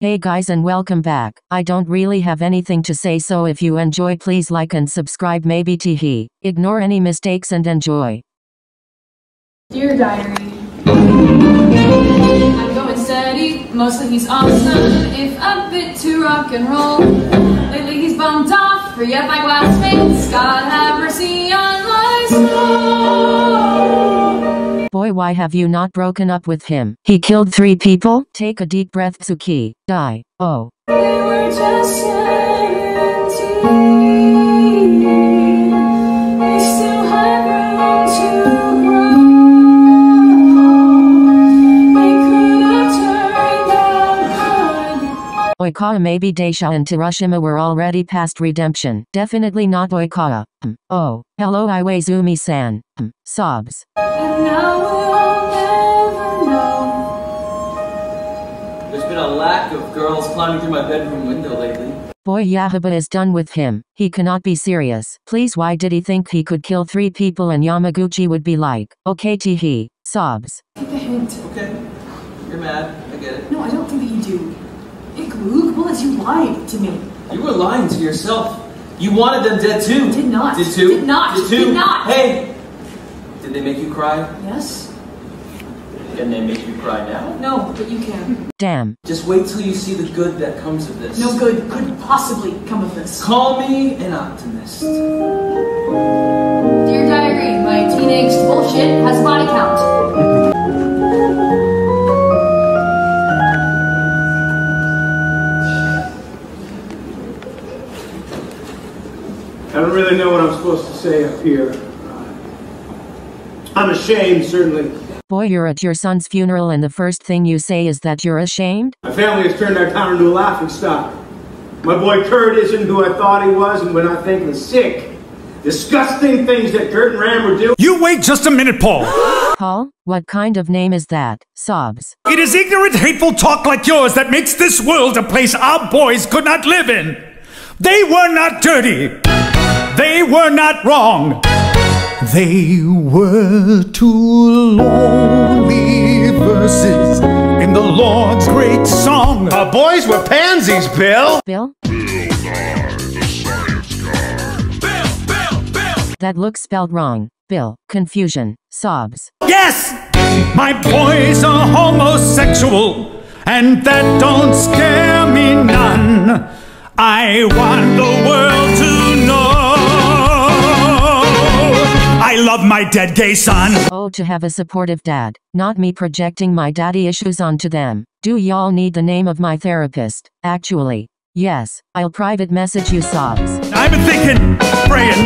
Hey guys and welcome back. I don't really have anything to say so if you enjoy please like and subscribe maybe teehee. Ignore any mistakes and enjoy. Dear Diary. I'm going steady, mostly he's awesome, if a bit too rock and roll. Lately he's bumped off, free up my classmates, God have mercy on my soul. Boy why have you not broken up with him? He killed three people? Take a deep breath Tsuki. Die. Oh. We were just 17. We good. Oikawa maybe Daisha and Hiroshima were already past redemption. Definitely not Oikawa. Hmm. Oh. Hello. Sobs. Now we'll never know. There's been a lack of girls climbing through my bedroom window lately. Boy Yahaba is done with him. He cannot be serious. Please why did he think he could kill three people and Yamaguchi would be like, okay teehee. Sobs. Take the hint. Okay, you're mad. I get it. No, I don't think that you do. Hey, Luke, you lied to me. You were lying to yourself. You wanted them dead too. Did not. Did too. Did not. Did too. Did not. Hey, did they make you cry? Yes? Can they make you cry now? No, but you can. Damn. Just wait till you see the good that comes of this. No good could possibly come of this. Call me an optimist. Dear Diary, my teenage bullshit has a body count. Supposed to say up here. Uh, I'm ashamed, certainly. Boy you're at your son's funeral and the first thing you say is that you're ashamed? My family has turned our town into a laughing stock. My boy Kurt isn't who I thought he was, and when I think the sick, disgusting things that Kurt and Ram were doing. You wait just a minute, Paul. Paul? What kind of name is that? Sobs. It is ignorant, hateful talk like yours that makes this world a place our boys could not live in. They were not dirty. They were not wrong. They were two lonely verses in the Lord's great song. Our boys were pansies, Bill. Bill? Bill. That looks spelled wrong. Bill. Confusion. Sobs. Yes! My boys are homosexual, and that don't scare me none. I want the world to love my dead gay son. Oh, to have a supportive dad. Not me projecting my daddy issues onto them. Do y'all need the name of my therapist? Actually. Yes. I'll private message you sobs. I've been thinking, praying,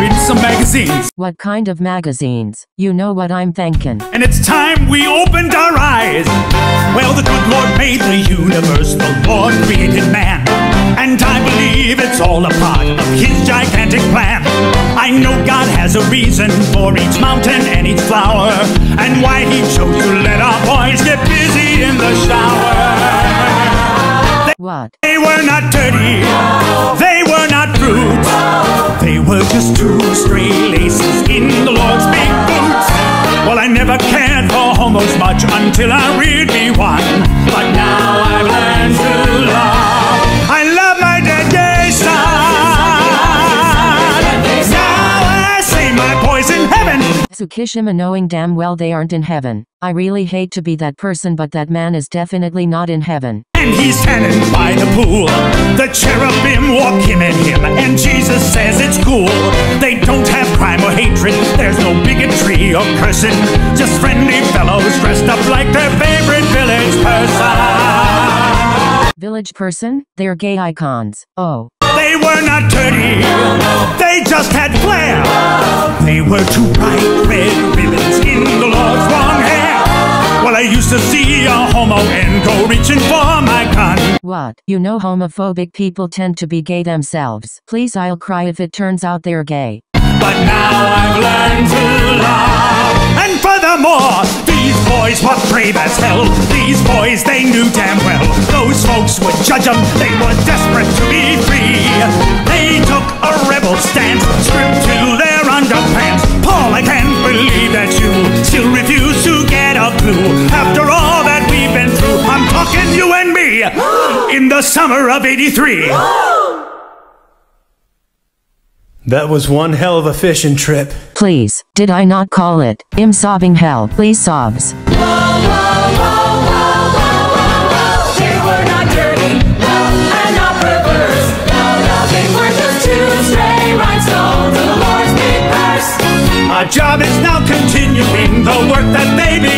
reading some magazines, What kind of magazines? You know what I'm thinking. and it's time we opened our eyes. Well, the good Lord made the universe, the Lord created man. And I believe it's all a part of his gigantic plan. I know God has a reason for each mountain and each flower, and why he chose to let our boys get busy in the shower. What? They were not dirty. They were not rude. They were just two stray laces in the Lord's big boots. Well, I never cared for homos much until I really one. But now I've Tsukishima knowing damn well they aren't in heaven. I really hate to be that person but that man is definitely not in heaven. And he's standing by the pool. The cherubim walk him and him, and Jesus says it's cool. They don't have crime or hatred, there's no bigotry or cursing. Just friendly fellows dressed up like their favorite village person. Village person? They're gay icons. Oh. They were not dirty, they just had flair. Were two bright red ribbons in the Lord's long hair. Well, I used to see a homo and go reaching for my gun. What? You know homophobic people tend to be gay themselves. Please I'll cry if it turns out they're gay. But now I've learned to love. And furthermore, these boys were brave as hell. These boys, they knew damn well. Those folks would judge them. They were desperate to be free. They took a rebel stance, stripped to their you and me. in the summer of 83. That was one hell of a fishing trip. Please, did I not call it? Im sobbing hell, please sobs. They were not dirty, no, and not perverse. No, no, they were just two stray rhinestones in the Lord's big purse. Our job is now continuing the work that they begun.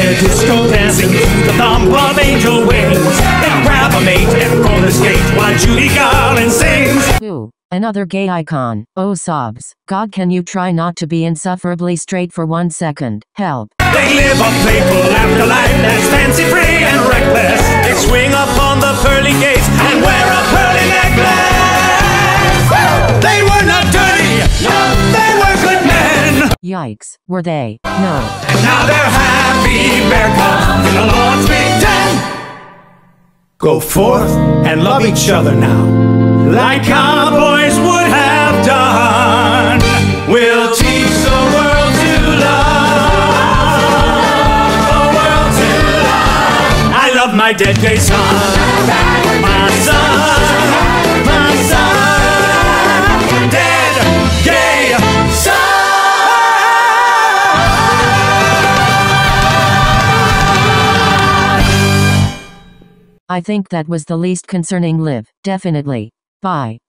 There disco dancing to the thump of angel wings. They grab a mate and roller skate while Judy Garland sings. Ooh, another gay icon. Oh sobs. God can you try not to be insufferably straight for one second. Help. They live a playful afterlife that's fancy free and reckless. Yikes, were they? No. And now they're happy cubs in the Lord's Big Ten. go forth and love each other now. Like cowboys would have done. We'll teach the world to love. The world to love. I love my dead gay son. I think that was the least concerning live. Definitely. Bye.